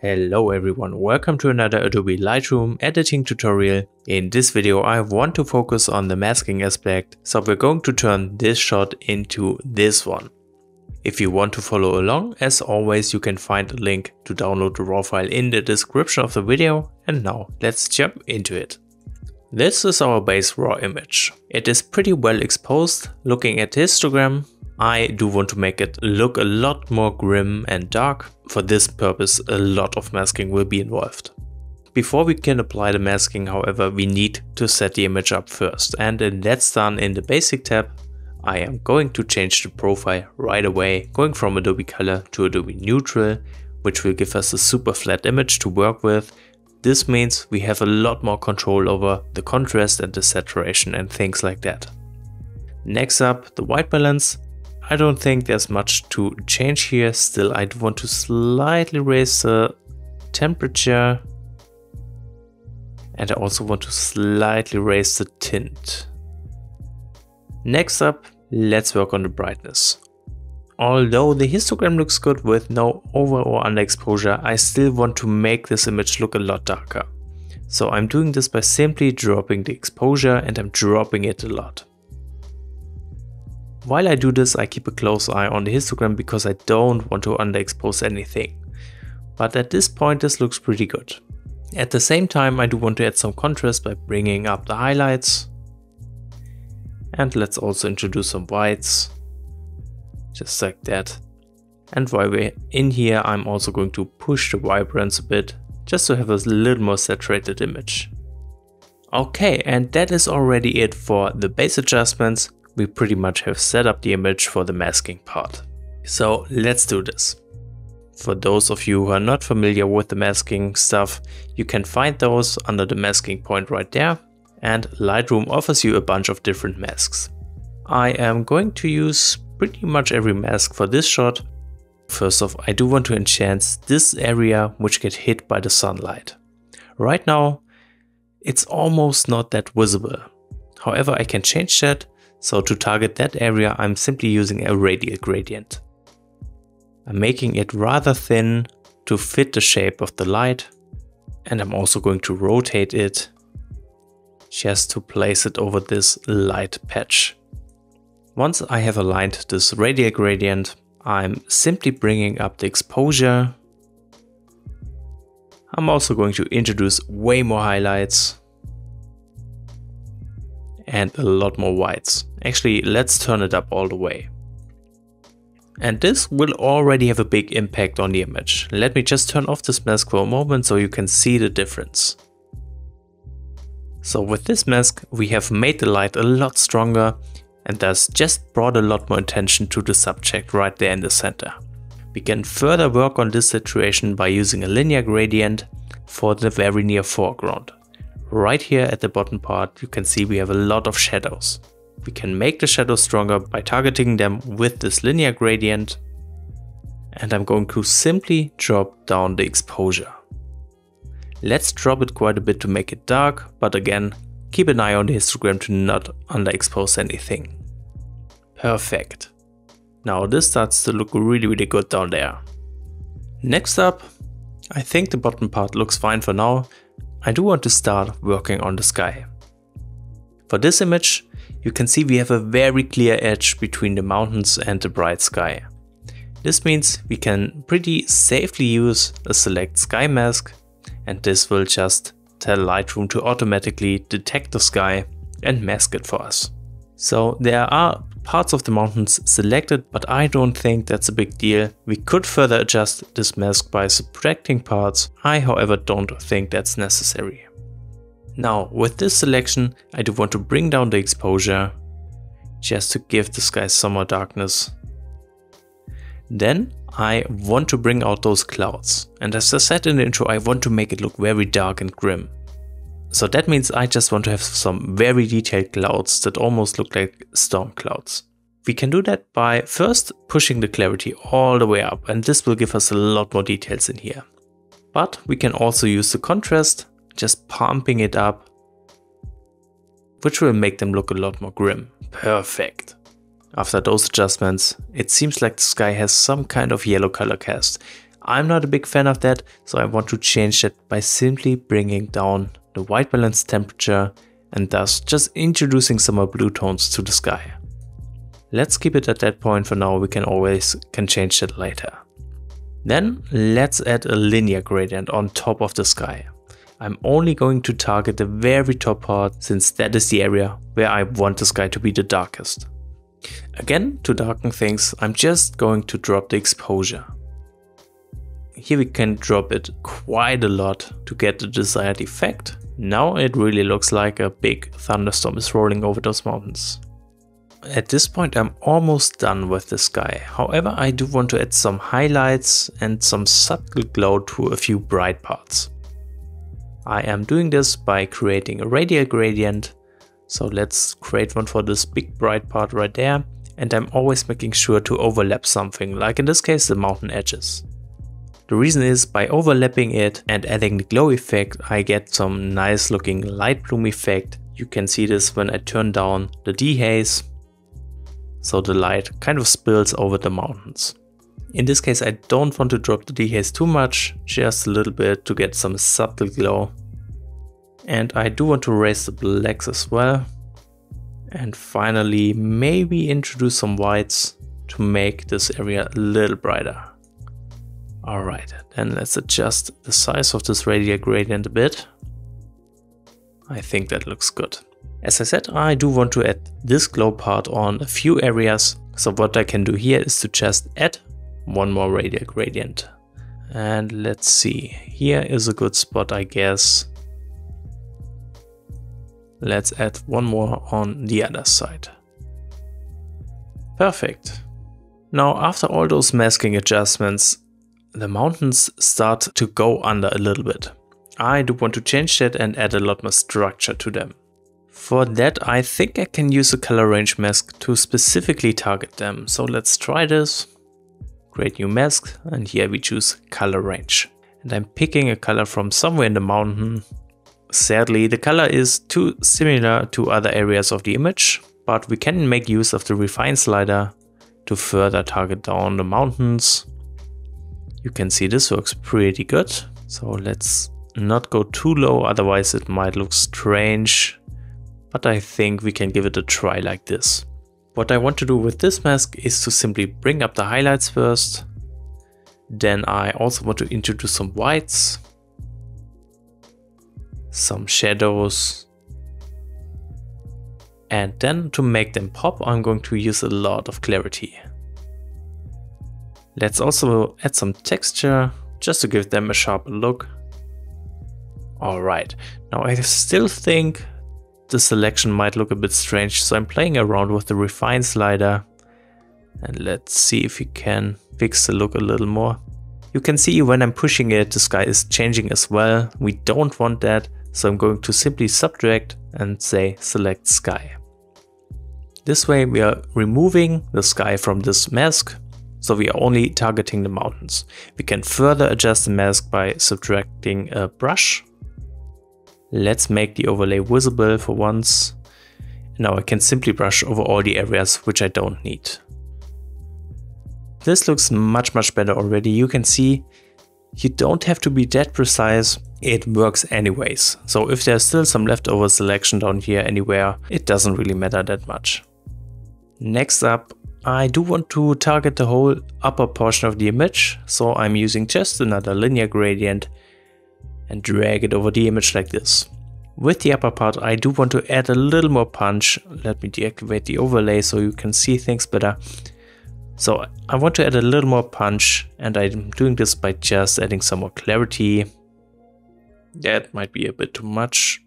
Hello everyone, welcome to another Adobe Lightroom editing tutorial. In this video I want to focus on the masking aspect, so we're going to turn this shot into this one. If you want to follow along, as always you can find a link to download the raw file in the description of the video and now let's jump into it. This is our base raw image. It is pretty well exposed. Looking at histogram, I do want to make it look a lot more grim and dark. For this purpose, a lot of masking will be involved. Before we can apply the masking, however, we need to set the image up first. And that's done in the basic tab. I am going to change the profile right away, going from Adobe Color to Adobe Neutral, which will give us a super flat image to work with. This means we have a lot more control over the contrast and the saturation and things like that. Next up, the white balance. I don't think there's much to change here. Still, I'd want to slightly raise the temperature. And I also want to slightly raise the tint. Next up, let's work on the brightness. Although the histogram looks good with no over or underexposure, I still want to make this image look a lot darker. So I'm doing this by simply dropping the exposure and I'm dropping it a lot. While I do this, I keep a close eye on the histogram because I don't want to underexpose anything. But at this point this looks pretty good. At the same time I do want to add some contrast by bringing up the highlights. And let's also introduce some whites. Just like that. And while we're in here I'm also going to push the vibrance a bit, just to have a little more saturated image. Okay, and that is already it for the base adjustments we pretty much have set up the image for the masking part. So let's do this. For those of you who are not familiar with the masking stuff, you can find those under the masking point right there and Lightroom offers you a bunch of different masks. I am going to use pretty much every mask for this shot. First off, I do want to enhance this area which get hit by the sunlight. Right now, it's almost not that visible. However, I can change that so to target that area, I'm simply using a radial gradient. I'm making it rather thin to fit the shape of the light. And I'm also going to rotate it just to place it over this light patch. Once I have aligned this radial gradient, I'm simply bringing up the exposure. I'm also going to introduce way more highlights and a lot more whites. Actually, let's turn it up all the way. And this will already have a big impact on the image. Let me just turn off this mask for a moment so you can see the difference. So with this mask, we have made the light a lot stronger and thus just brought a lot more attention to the subject right there in the center. We can further work on this situation by using a linear gradient for the very near foreground. Right here at the bottom part, you can see we have a lot of shadows. We can make the shadows stronger by targeting them with this linear gradient. And I'm going to simply drop down the exposure. Let's drop it quite a bit to make it dark, but again, keep an eye on the histogram to not underexpose anything. Perfect. Now this starts to look really really good down there. Next up, I think the bottom part looks fine for now, I do want to start working on the sky. For this image, you can see we have a very clear edge between the mountains and the bright sky. This means we can pretty safely use a select sky mask and this will just tell Lightroom to automatically detect the sky and mask it for us. So there are parts of the mountains selected, but I don't think that's a big deal. We could further adjust this mask by subtracting parts. I however don't think that's necessary. Now with this selection I do want to bring down the exposure just to give the sky some more darkness. Then I want to bring out those clouds and as I said in the intro I want to make it look very dark and grim. So that means I just want to have some very detailed clouds that almost look like storm clouds. We can do that by first pushing the clarity all the way up and this will give us a lot more details in here. But we can also use the contrast, just pumping it up, which will make them look a lot more grim. Perfect. After those adjustments, it seems like the sky has some kind of yellow color cast. I'm not a big fan of that, so I want to change that by simply bringing down the white balance temperature and thus just introducing some more blue tones to the sky. Let's keep it at that point for now, we can always can change that later. Then let's add a linear gradient on top of the sky. I'm only going to target the very top part since that is the area where I want the sky to be the darkest. Again, to darken things, I'm just going to drop the exposure. Here we can drop it quite a lot to get the desired effect. Now it really looks like a big thunderstorm is rolling over those mountains. At this point I'm almost done with the sky, however I do want to add some highlights and some subtle glow to a few bright parts. I am doing this by creating a radial gradient, so let's create one for this big bright part right there and I'm always making sure to overlap something, like in this case the mountain edges. The reason is by overlapping it and adding the glow effect I get some nice looking light bloom effect. You can see this when I turn down the dehaze so the light kind of spills over the mountains. In this case I don't want to drop the dehaze too much, just a little bit to get some subtle glow. And I do want to raise the blacks as well. And finally maybe introduce some whites to make this area a little brighter. Alright, then let's adjust the size of this radial gradient a bit. I think that looks good. As I said, I do want to add this glow part on a few areas. So what I can do here is to just add one more radial gradient. And let's see, here is a good spot, I guess. Let's add one more on the other side. Perfect. Now after all those masking adjustments, the mountains start to go under a little bit. I do want to change that and add a lot more structure to them. For that, I think I can use a color range mask to specifically target them. So let's try this. Create new mask and here we choose color range. And I'm picking a color from somewhere in the mountain. Sadly, the color is too similar to other areas of the image, but we can make use of the refine slider to further target down the mountains. You can see this works pretty good. So let's not go too low, otherwise it might look strange but I think we can give it a try like this. What I want to do with this mask is to simply bring up the highlights first. Then I also want to introduce some whites, some shadows. And then to make them pop, I'm going to use a lot of clarity. Let's also add some texture just to give them a sharper look. Alright, now I still think the selection might look a bit strange, so I'm playing around with the refine slider. And let's see if we can fix the look a little more. You can see when I'm pushing it, the sky is changing as well. We don't want that, so I'm going to simply subtract and say select sky. This way we are removing the sky from this mask, so we are only targeting the mountains. We can further adjust the mask by subtracting a brush Let's make the overlay visible for once. Now I can simply brush over all the areas which I don't need. This looks much much better already. You can see you don't have to be that precise. It works anyways. So if there's still some leftover selection down here anywhere, it doesn't really matter that much. Next up, I do want to target the whole upper portion of the image. So I'm using just another linear gradient and drag it over the image like this. With the upper part, I do want to add a little more punch. Let me deactivate the overlay so you can see things better. So I want to add a little more punch and I'm doing this by just adding some more clarity. That might be a bit too much.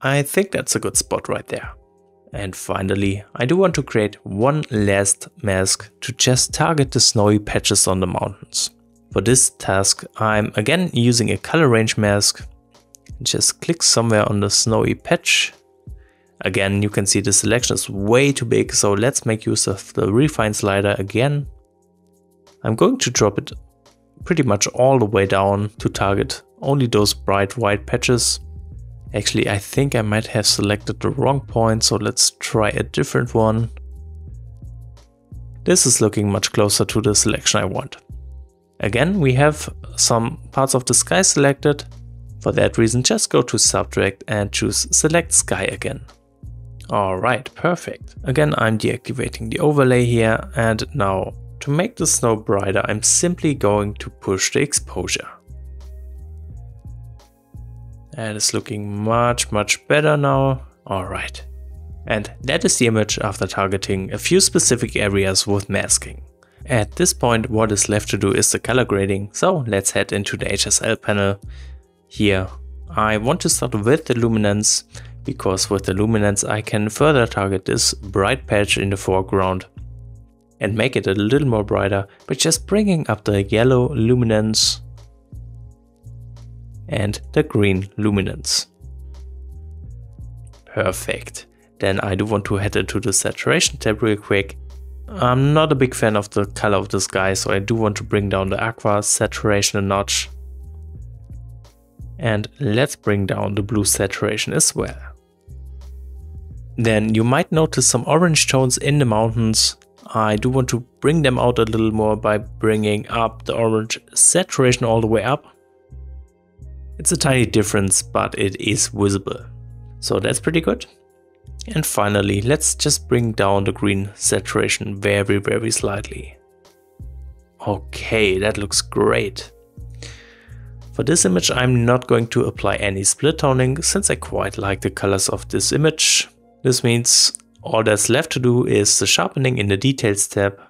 I think that's a good spot right there. And finally, I do want to create one last mask to just target the snowy patches on the mountains. For this task, I'm again using a color range mask. Just click somewhere on the snowy patch. Again, you can see the selection is way too big, so let's make use of the refine slider again. I'm going to drop it pretty much all the way down to target only those bright white patches. Actually, I think I might have selected the wrong point, so let's try a different one. This is looking much closer to the selection I want. Again, we have some parts of the sky selected. For that reason, just go to Subtract and choose Select Sky again. Alright, perfect. Again, I'm deactivating the overlay here and now to make the snow brighter, I'm simply going to push the exposure. And it's looking much, much better now. Alright. And that is the image after targeting a few specific areas with masking. At this point, what is left to do is the color grading, so let's head into the HSL panel. Here, I want to start with the luminance, because with the luminance I can further target this bright patch in the foreground and make it a little more brighter by just bringing up the yellow luminance and the green luminance. Perfect. Then I do want to head into the saturation tab real quick. I'm not a big fan of the color of the sky, so I do want to bring down the aqua saturation a notch. And let's bring down the blue saturation as well. Then you might notice some orange tones in the mountains. I do want to bring them out a little more by bringing up the orange saturation all the way up. It's a tiny difference, but it is visible. So that's pretty good. And finally, let's just bring down the green saturation very, very slightly. Okay, that looks great. For this image, I'm not going to apply any split toning since I quite like the colors of this image. This means all that's left to do is the sharpening in the details tab.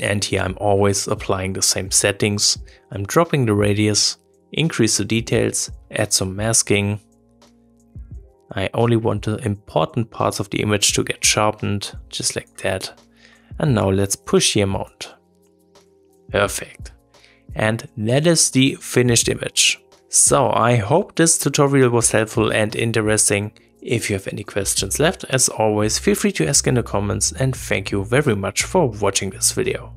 And here I'm always applying the same settings. I'm dropping the radius, increase the details, add some masking. I only want the important parts of the image to get sharpened, just like that. And now let's push the amount. Perfect. And that is the finished image. So I hope this tutorial was helpful and interesting. If you have any questions left, as always, feel free to ask in the comments and thank you very much for watching this video.